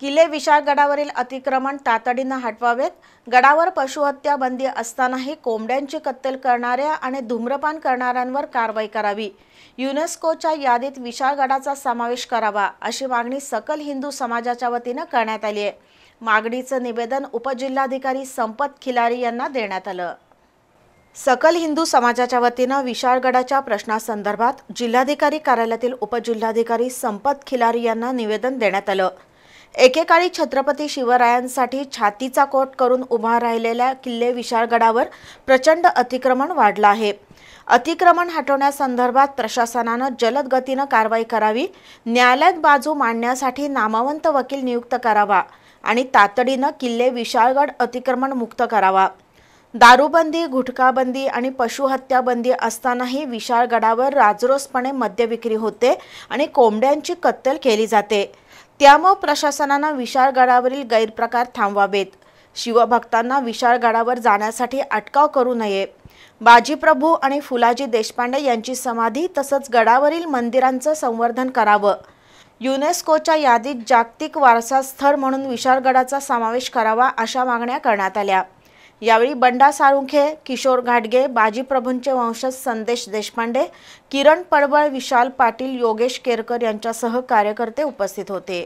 किल्ले विशाळ गडावरील अतिक्रमण तातडीनं हटवावेत. गडावर पशुहत्या बंदी असतानाही कोंबड्यांची कत्तल करणाऱ्या आणि धूम्रपान करणाऱ्यांवर कारवाई करावी. युनेस्कोच्या यादीत विशाळ गडाचा समावेश करावा अशी मागणी सकल हिंदू समाजाच्या वतीनं करण्यात आली आहे. मागणीचं निवेदन उपजिल्हाधिकारी संपत खिलारी यांना देण्यात आलं. सकल हिंदू समाजाच्या वतीनं विशाळगडाच्या प्रश्नासंदर्भात जिल्हाधिकारी कार्यालयातील उपजिल्हाधिकारी संपत खिलारी यांना निवेदन देण्यात आलं. एकेकाळी छत्रपती शिवरायांसाठी छातीचा कोट करून उभा राहिलेल्या किल्ले विशाळगडावर प्रचंड अतिक्रमण वाढलं आहे. अतिक्रमण हटवण्यासंदर्भात प्रशासनानं जलद गतीनं कारवाई करावी न्यायालयात बाजू मांडण्यासाठी नामवंत वकील नियुक्त करावा आणि तातडीनं किल्ले विशाळगड अतिक्रमण मुक्त करावा. दारूबंदी गुटखाबंदी आणि पशुहत्याबंदी असतानाही विशाळगडावर राजरोसपणे मद्य विक्री होते आणि कोंबड्यांची कत्तल केली जाते. त्यामुळं प्रशासनानं विशाळगडावरील गैरप्रकार थांबवावेत. शिवभक्तांना विशाळगडावर जाण्यासाठी अटकाव करू नये. बाजीप्रभू आणि फुलाजी देशपांडे यांची समाधी तसंच गडावरील मंदिरांचं संवर्धन करावं. युनेस्कोच्या यादीत जागतिक वारसा स्थळ म्हणून विशाळगडाचा समावेश करावा अशा मागण्या करण्यात आल्या. यावेळी बंडा साळुंखे किशोर घाटगे बाजीप्रभूंचे वंशज संदेश देशपांडे किरण पडवळ विशाल पाटील योगेश केरकर यांच्यासह कार्यकर्ते उपस्थित होते.